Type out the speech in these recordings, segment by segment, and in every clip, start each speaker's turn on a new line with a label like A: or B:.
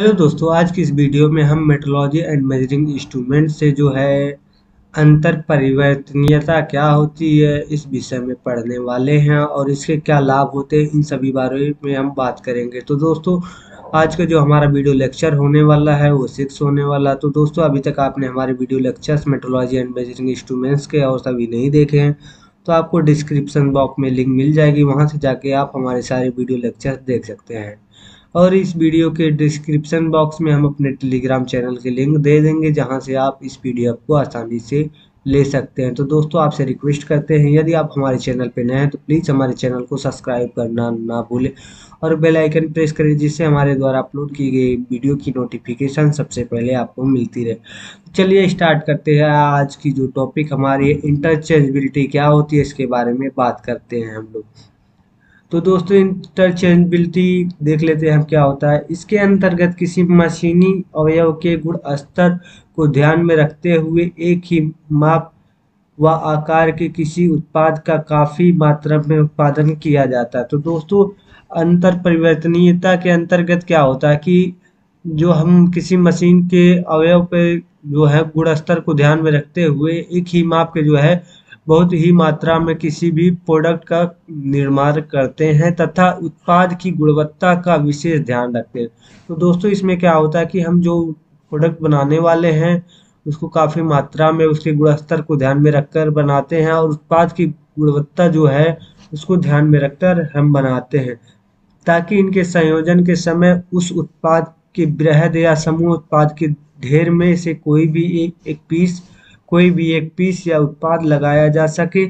A: Hello दोस्तों, आज की इस वीडियो में हम मेट्रोलॉजी एंड मेजरिंग इंस्ट्रूमेंट से जो है अंतर परिवर्तनीयता क्या होती है, इस विषय में पढ़ने वाले हैं और इसके क्या लाभ होते हैं, इन सभी बारे में हम बात करेंगे। तो दोस्तों, आज का जो हमारा वीडियो लेक्चर होने वाला है, वो सिक्स होने वाला तो दोस्तों, अभी तक आपने हमारे video lectures metrology and measuring instruments के और सभी नहीं देखे हैं तो आपको डिस्क्रिप्शन बॉक्स में लिंक मिल जाएगी, वहाँ से जाके आप हमारे सारे वीडियो लेक्चर्स देख सकते हैं। और इस वीडियो के डिस्क्रिप्शन बॉक्स में हम अपने टेलीग्राम चैनल के लिंक दे देंगे, जहाँ से आप इस पीडीएफ को आसानी से ले सकते हैं। तो दोस्तों, आपसे रिक्वेस्ट करते हैं, यदि आप हमारे चैनल पर नए हैं तो प्लीज़ हमारे चैनल को सब्सक्राइब करना ना भूलें और बेल आइकन प्रेस करें, जिससे हमारे द्वारा अपलोड की गई वीडियो की नोटिफिकेशन सबसे पहले आपको मिलती रहे। चलिए स्टार्ट करते हैं। आज की जो टॉपिक हमारी इंटरचेंजबिलिटी, क्या होती है इसके बारे में बात करते हैं हम लोग। तो दोस्तों इंटरचेंजबिलिटी देख लेते हैं हम क्या होता है। इसके अंतर्गत किसी मशीनी अवयव के गुण स्तर को ध्यान में रखते हुए एक ही माप व आकार के किसी उत्पाद का काफ़ी मात्रा में उत्पादन किया जाता है। तो दोस्तों अंतर परिवर्तनीयता के अंतर्गत क्या होता है कि जो हम किसी मशीन के अवयव पे जो है गुण स्तर को ध्यान में रखते हुए एक ही माप के जो है बहुत ही मात्रा में किसी भी प्रोडक्ट का निर्माण करते हैं तथा उत्पाद की गुणवत्ता का विशेष ध्यान रखते हैं। तो दोस्तों इसमें क्या होता है कि हम जो प्रोडक्ट बनाने वाले हैं उसको काफ़ी मात्रा में उसके गुणस्तर को ध्यान में रखकर बनाते हैं और उत्पाद की गुणवत्ता जो है उसको ध्यान में रखकर हम बनाते हैं ताकि इनके संयोजन के समय उस उत्पाद के बृहद या समूह उत्पाद के ढेर में से कोई भी एक, एक पीस कोई भी एक पीस या उत्पाद लगाया जा सके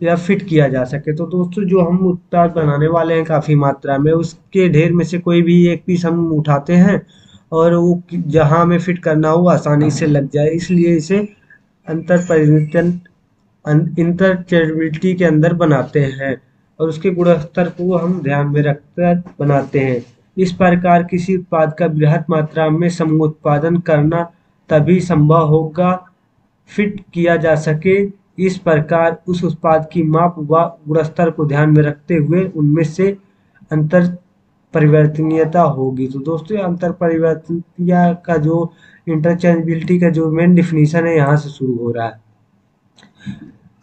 A: या फिट किया जा सके। तो दोस्तों, जो हम उत्पाद बनाने वाले हैं काफ़ी मात्रा में, उसके ढेर में से कोई भी एक पीस हम उठाते हैं और वो जहाँ हमें फिट करना हो, आसानी से लग जाए। इसलिए इसे अंतर परिवर्तन इंटरचेबिलिटी के अंदर बनाते हैं और उसके गुणस्तर को हम ध्यान में रखकर बनाते हैं। इस प्रकार किसी उत्पाद का बृहद मात्रा में समूह उत्पादन करना तभी संभव होगा फिट किया जा सके। इस प्रकार उस उत्पाद की माप व गुणस्तर को ध्यान में रखते हुए उनमें से अंतर परिवर्तनीयता होगी। तो दोस्तों अंतर परिवर्तनीय का जो इंटरचेंजबिलिटी का जो मेन डिफिनीशन है, यहाँ से शुरू हो रहा है।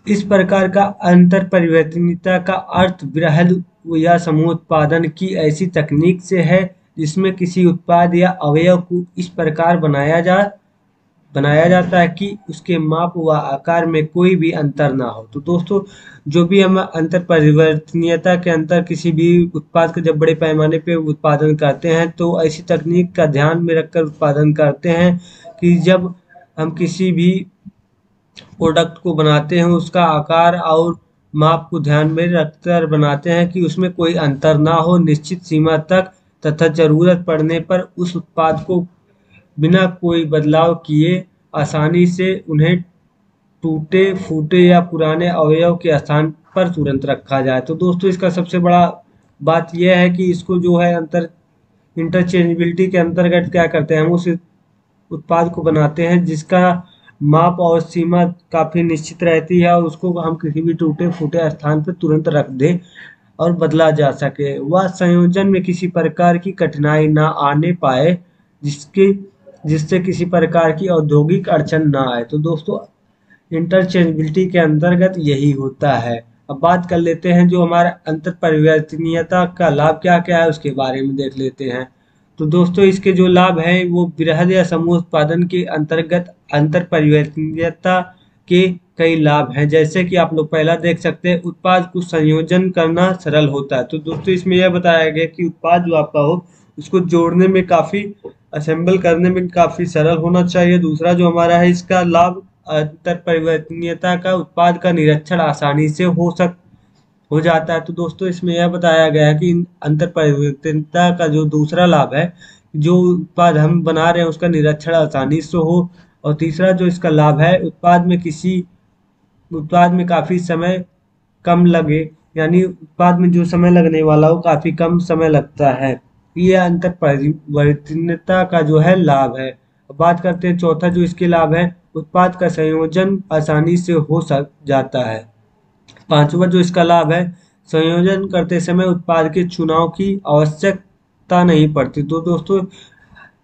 A: इस प्रकार का अंतर परिवर्तनीयता का अर्थ बृहद या समूह उत्पादन की ऐसी तकनीक से है जिसमें किसी उत्पाद या अवयव को इस प्रकार बनाया जा बनाया जाता है कि उसके माप व आकार में कोई भी अंतर ना हो। तो दोस्तों, जो भी हम अंतर परिवर्तनीयता के अंतर किसी भी उत्पाद का जब बड़े पैमाने पे उत्पादन करते हैं तो ऐसी तकनीक का ध्यान में रखकर उत्पादन करते हैं कि जब हम किसी भी प्रोडक्ट को बनाते हैं, उसका आकार और माप को ध्यान में रखकर बनाते हैं कि उसमें कोई अंतर ना हो, निश्चित सीमा तक तथा ज़रूरत पड़ने पर उस उत्पाद को बिना कोई बदलाव किए आसानी से उन्हें टूटे, फूटे या पुराने अवयव के स्थान पर तुरंत रखा जाए। तो दोस्तों, इसका सबसे बड़ा बात यह है कि इसको जो है अंतर इंटरचेंजेबिलिटी के अंतर्गत क्या करते हैं? हम उस उत्पाद को बनाते हैं जिसका माप और सीमा काफ़ी निश्चित रहती है और उसको हम किसी भी टूटे, फूटे स्थान पर तुरंत रख दें और बदला जा सके। वह संयोजन में किसी प्रकार की कठिनाई ना आने पाए, जिसके जिससे किसी प्रकार की औद्योगिक अड़चन ना आए। तो दोस्तों इंटरचेंजबिलिटी के अंतर्गत यही होता है। अब बात कर लेते हैं जो हमारा अंतर परिवर्तनीयता का लाभ क्या क्या है, उसके बारे में देख लेते हैं। तो दोस्तों, इसके जो लाभ हैं, वो बृहद या समूह उत्पादन के अंतर्गत अंतर परिवर्तनीयता के कई लाभ हैं। जैसे कि आप लोग पहला देख सकते हैं, उत्पाद को संयोजन करना सरल होता है। तो दोस्तों, इसमें यह बताया गया कि उत्पाद जो आपका हो, उसको जोड़ने में काफ़ी असेंबल करने में काफ़ी सरल होना चाहिए। दूसरा जो हमारा है, इसका लाभ अंतर परिवर्तनीयता का उत्पाद का निरीक्षण आसानी से हो सक, हो जाता है। तो दोस्तों, इसमें यह बताया गया है कि अंतर परिवर्तनता का जो दूसरा लाभ है, जो उत्पाद हम बना रहे हैं, उसका निरीक्षण आसानी से हो। और तीसरा जो इसका लाभ है, उत्पाद में किसी, उत्पाद में काफ़ी समय कम लगे, यानी उत्पाद में जो समय लगने वाला हो, काफ़ी कम समय लगता है। ये अंतर परिवर्तनता का जो है लाभ है। बात करते हैं चौथा जो इसके लाभ है, उत्पाद का संयोजन आसानी से हो सक, जाता है। पांचवा जो इसका लाभ है, संयोजन करते समय उत्पाद के चुनाव की आवश्यकता नहीं पड़ती। तो दोस्तों,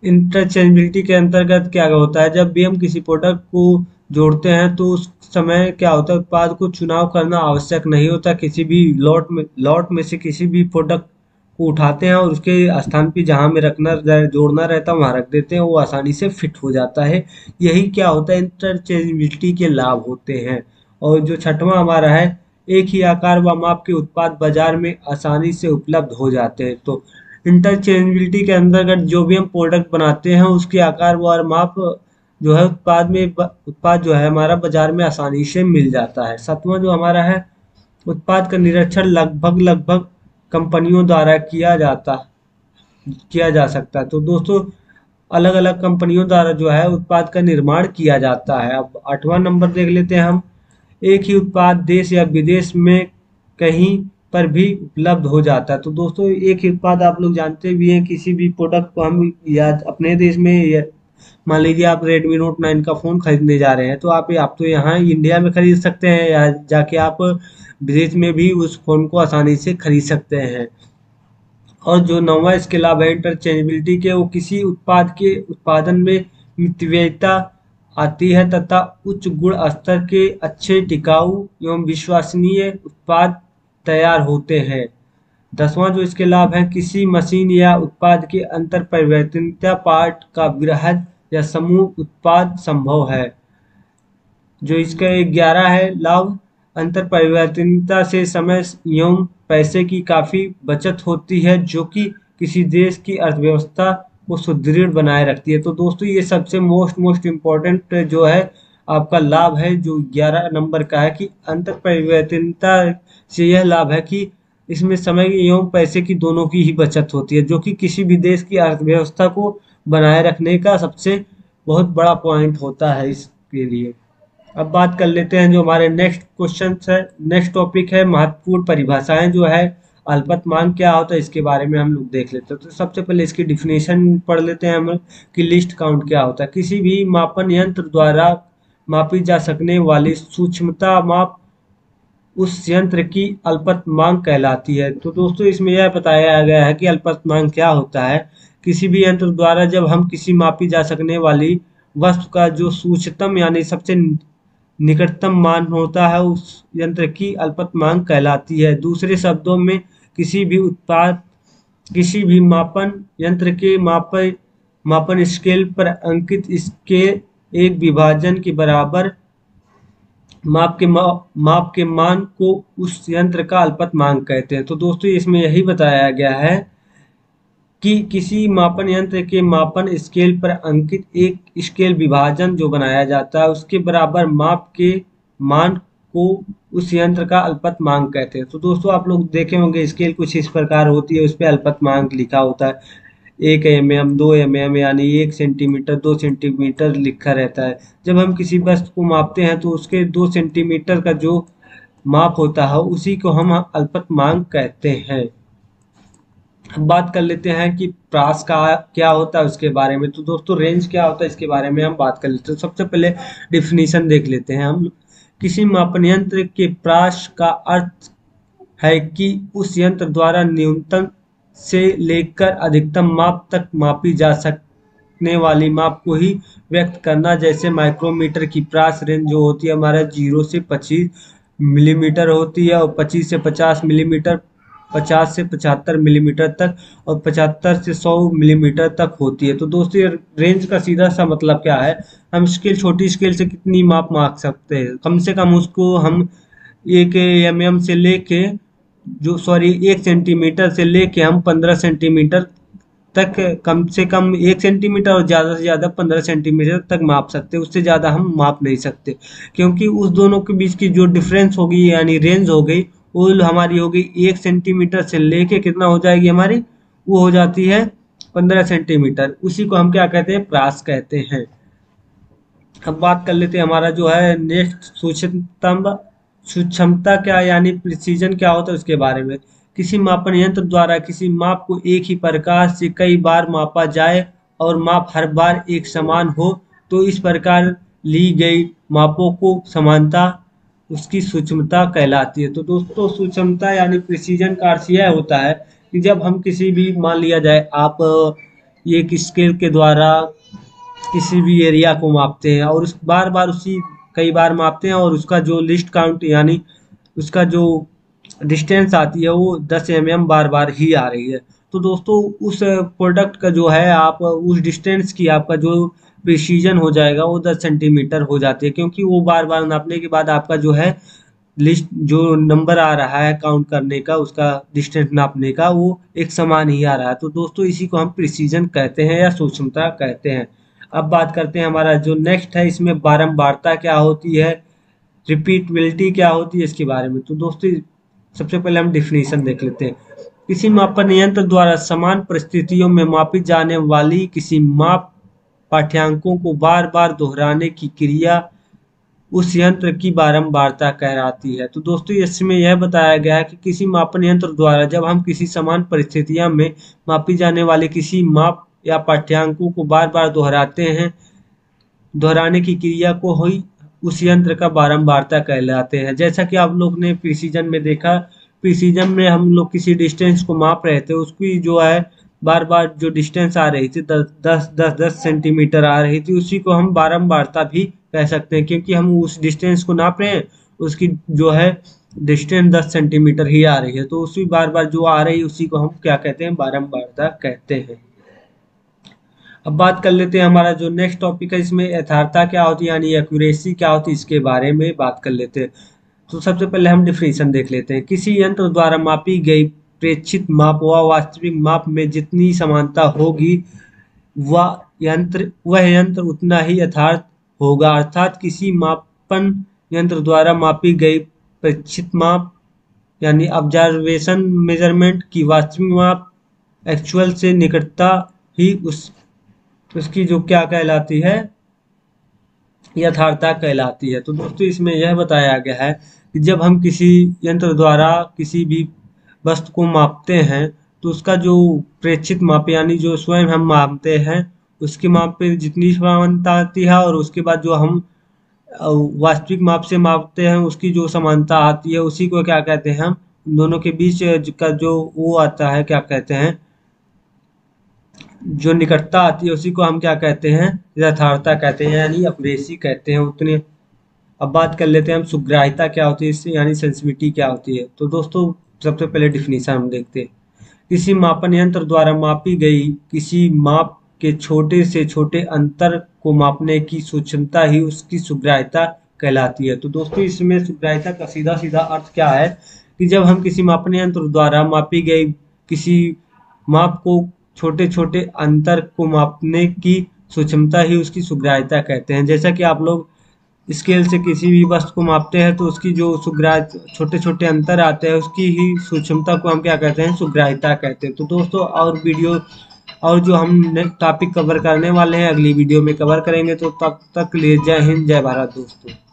A: इंटरचेंजबिलिटी के अंतर्गत क्या होता है, जब भी हम किसी प्रोडक्ट को जोड़ते हैं तो उस समय क्या होता है, उत्पाद को चुनाव करना आवश्यक नहीं होता। किसी भी लॉट में लॉट में से किसी भी प्रोडक्ट को उठाते हैं और उसके स्थान पे जहाँ में रखना जोड़ना रहता है, वहाँ रख देते हैं। वो आसानी से फिट हो जाता है। यही क्या होता है? इंटरचेंजबिलिटी के लाभ होते हैं। और जो छठवां हमारा है, एक ही आकार व माप के उत्पाद बाज़ार में आसानी से उपलब्ध हो जाते हैं। तो इंटरचेंजबिलिटी के अंतर्गत जो भी हम प्रोडक्ट बनाते हैं, उसके आकार व माप जो है, उत्पाद में उत्पाद जो है हमारा बाज़ार में आसानी से मिल जाता है। सातवां जो हमारा है, उत्पाद का निरीक्षण लगभग लगभग कंपनियों द्वारा किया जाता, किया जा सकता है। तो दोस्तों अलग अलग कंपनियों द्वारा जो है उत्पाद का निर्माण किया जाता है। अब आठवां नंबर देख लेते हैं हम। एक ही उत्पाद देश या विदेश में कहीं पर भी उपलब्ध हो जाता है। तो दोस्तों, एक ही उत्पाद आप लोग जानते भी हैं, किसी भी प्रोडक्ट को हम या अपने देश में या मान लीजिए आप रेडमी नोट नाइन का फ़ोन खरीदने जा रहे हैं तो आप आप तो यहाँ इंडिया में खरीद सकते हैं या जाके आप विदेश में भी उस फ़ोन को आसानी से खरीद सकते हैं। और जो नौवा इसके लाभ है इंटरचेंजेबिलिटी के, वो किसी उत्पाद के उत्पादन में मितव्ययता आती है तथा उच्च गुण स्तर के अच्छे टिकाऊ एवं विश्वसनीय उत्पाद तैयार होते हैं। दसवां जो इसके लाभ है, किसी मशीन या उत्पाद के अंतर परिवर्तनता पार्ट का वृहद या समूह उत्पाद संभव है। जो इसका ग्यारह है, लाभ अंतर परिवर्तनता से समय एवं पैसे की काफ़ी बचत होती है, जो कि किसी देश की अर्थव्यवस्था को सुदृढ़ बनाए रखती है। तो दोस्तों, ये सबसे मोस्ट मोस्ट इम्पोर्टेंट जो है, आपका लाभ है, जो 11 नंबर का है कि अंतर परिवर्तनता से यह लाभ है कि इसमें समय एवं पैसे की दोनों की ही बचत होती है, जो कि किसी भी देश की अर्थव्यवस्था को बनाए रखने का सबसे बहुत बड़ा पॉइंट होता है इसके लिए। अब बात कर लेते हैं जो हमारे नेक्स्ट क्वेश्चन है। नेक्स्ट टॉपिक है महत्वपूर्ण परिभाषाएँ जो है। अल्पतमांग क्या होता है, इसके बारे में हम लोग देख लेते हैं। तो सबसे पहले इसकी डिफिनेशन पढ़ लेते हैं हम लोग कि लिस्ट काउंट क्या होता है। किसी भी मापन यंत्र द्वारा मापी जा सकने वाली सूक्ष्मता माप उस यंत्र की अल्पतमांग कहलाती है। तो दोस्तों, इसमें यह बताया गया है कि अल्पतमांग क्या होता है। किसी भी यंत्र द्वारा जब हम किसी मापी जा सकने वाली वस्तु का जो सूक्ष्मतम यानी सबसे निकटतम मान होता है, उस यंत्र की अल्पतमांग कहलाती है। दूसरे शब्दों में, किसी भी उत्पाद, किसी भी मापन यंत्र के माप मापन स्केल पर अंकित स्केल एक विभाजन के बराबर माप के मा, माप के मान को उस यंत्र का अल्पत मांग कहते हैं। तो दोस्तों इसमें यही बताया गया है कि किसी मापन यंत्र के मापन स्केल पर अंकित एक स्केल विभाजन जो बनाया जाता है उसके बराबर माप के मान को उस यंत्र का अल्पत मांग कहते हैं। तो दोस्तों आप लोग देखे होंगे स्केल कुछ इस प्रकार होती है उस पर अल्पत मांग लिखा होता है। एक एम एम दो एम एम यानी एक सेंटीमीटर दो सेंटीमीटर लिखा रहता है। जब हम किसी वस्तु को मापते हैं तो उसके दो सेंटीमीटर का जो माप होता है, उसी को हम अल्पतमांक कहते हैं। अब बात कर लेते हैं कि प्रास का क्या होता है उसके बारे में। तो दोस्तों रेंज क्या होता है इसके बारे में हम बात कर लेते हैं। तो सबसे पहले डिफिनीशन देख लेते हैं हम। किसी मापन यंत्र के प्राश का अर्थ है कि उस यंत्र द्वारा न्यूनतम से लेकर अधिकतम माप तक मापी जा सकने वाली माप को ही व्यक्त करना, जैसे माइक्रोमीटर की प्रास रेंज जो होती है हमारा ज़ीरो से पच्चीस मिलीमीटर होती है और पच्चीस से पचास मिलीमीटर, पचास से पचहत्तर मिलीमीटर तक और पचहत्तर से सौ मिलीमीटर तक होती है। तो दोस्तों रेंज का सीधा सा मतलब क्या है? हम स्केल, छोटी स्केल से कितनी माप माप सकते हैं? कम से कम उसको हम एक एम एम से लेके जो सॉरी एक सेंटीमीटर से लेके हम पंद्रह सेंटीमीटर तक कम से कम एक सेंटीमीटर और ज़्यादा से ज़्यादा पंद्रह सेंटीमीटर तक माप सकते उससे ज़्यादा हम माप नहीं सकते। क्योंकि उस दोनों के बीच की जो डिफरेंस होगी यानी रेंज हो गई, वो हमारी होगी एक सेंटीमीटर से लेके कितना हो जाएगी हमारी? वो हो जाती है पंद्रह सेंटीमीटर उसी को हम क्या कहते हैं? प्रास कहते हैं। अब बात कर लेते हैं हमारा जो है नेक्स्ट सूक्ष्मता सूक्ष्मता क्या, यानी प्रिसीजन क्या होता है उसके बारे में। किसी मापन यंत्र द्वारा किसी माप को एक ही प्रकार से कई बार मापा जाए और माप हर बार एक समान हो तो इस प्रकार ली गई मापों को समानता उसकी सूक्ष्मता कहलाती है। तो दोस्तों, सूक्ष्मता यानी प्रिसीजन का अर्थ यह होता है कि जब हम किसी भी, मान लिया जाए, आप एक स्केल के द्वारा किसी भी एरिया को मापते हैं और उस बार बार उसी कई बार मापते हैं और उसका जो लिस्ट काउंट यानी उसका जो डिस्टेंस आती है वो 10 एम mm बार बार ही आ रही है। तो दोस्तों, उस प्रोडक्ट का जो है, आप उस डिस्टेंस की आपका जो प्रिसीजन हो जाएगा, वो 10 सेंटीमीटर हो जाती है, क्योंकि वो बार बार नापने के बाद आपका जो है लिस्ट जो नंबर आ रहा है काउंट करने का, उसका डिस्टेंस नापने का, वो एक समान ही आ रहा है। तो दोस्तों, इसी को हम प्रिसीजन कहते हैं या सूक्ष्मता कहते हैं। अब बात करते हैं हमारा जो नेक्स्ट है, इसमें बारंबारता क्या होती है रिपीटबिलिटी क्या होती है, इसके बारे में। तो दोस्तों, सबसे पहले हम डिफिनीशन देख लेते हैं। किसी मापन यंत्र द्वारा समान परिस्थितियों में मापी जाने वाली किसी माप पाठ्यांकों को बार बार दोहराने की क्रिया उस यंत्र की बारंबारता कहलाती है। तो दोस्तों, इसमें यह बताया गया है कि किसी मापन यंत्र द्वारा जब हम किसी समान परिस्थितियों में मापी जाने वाले किसी माप या पाठ्यांकों को बार बार दोहराते हैं, दोहराने की क्रिया को हुई उस यंत्र का बारंबारता कहलाते हैं। जैसा कि आप लोग ने प्रिसीजन में देखा प्रिसीजन में हम लोग किसी डिस्टेंस को माप रहे थे, उसकी जो है बार बार जो डिस्टेंस आ रही थी, दस दस दस दस सेंटीमीटर आ रही थी, उसी को हम बारंबारता भी कह सकते हैं, क्योंकि हम उस डिस्टेंस को नाप रहे हैं, उसकी जो है डिस्टेंस दस सेंटीमीटर ही आ रही है तो उसी बार बार जो आ रही है, उसी को हम क्या कहते हैं, बारंबारता कहते हैं। अब बात कर लेते हैं हमारा जो नेक्स्ट टॉपिक है, इसमें यथार्थता क्या होती है, यानी एक्यूरेसी क्या होती है, इसके बारे में बात कर लेते हैं। तो सबसे पहले हम डिफिनेशन देख लेते हैं। किसी यंत्र द्वारा मापी गई प्रेक्षित माप व वास्तविक माप में जितनी समानता होगी, वह यंत्र वह यंत्र उतना ही यथार्थ होगा। अर्थात किसी मापन यंत्र द्वारा मापी गई प्रेक्षित माप, यानी ऑब्जर्वेशन मेज़रमेंट की वास्तविक माप एक्चुअल से निकटता ही उस उसकी जो क्या कहलाती है? यथार्थता कहलाती है। तो दोस्तों, इसमें यह बताया गया है कि जब हम किसी यंत्र द्वारा किसी भी वस्तु को मापते हैं तो उसका जो प्रेक्षित माप, यानी जो स्वयं हम मापते हैं, उसके माप पे जितनी समानता आती है और उसके बाद जो हम वास्तविक माप से मापते हैं, उसकी जो समानता आती है, उसी को क्या कहते हैं हम? दोनों के बीच का जो वो आता है, क्या कहते हैं? जो निकटता आती है, उसी को हम क्या कहते हैं? यथार्थता कहते हैं, यानी अपरेसी कहते हैं उतने। अब बात कर लेते हैं हम, सुग्राहिता क्या होती है इससे, यानी सेंसिटिविटी क्या होती है? तो दोस्तों, सबसे पहले डिफिनीशन हम देखते हैं। किसी मापन यंत्र द्वारा मापी गई किसी माप के छोटे से छोटे अंतर को मापने की सूक्ष्मता ही उसकी सुग्राहिता कहलाती है। तो दोस्तों, इसमें सुग्राहिता का सीधा सीधा अर्थ क्या है कि जब हम किसी मापन यंत्र द्वारा मापी गई किसी माप को छोटे छोटे अंतर को मापने की सूक्ष्मता ही उसकी सुग्राहिता कहते हैं। जैसा कि आप लोग स्केल से किसी भी वस्तु को मापते हैं तो उसकी जो सुग्राह छोटे छोटे अंतर आते हैं, उसकी ही सूक्ष्मता को हम क्या कहते हैं? सुग्राहिता कहते हैं। तो दोस्तों, और वीडियो, और जो हम टॉपिक कवर करने वाले हैं, अगली वीडियो में कवर करेंगे तो तब तक लिए जय हिंद, जय भारत दोस्तों।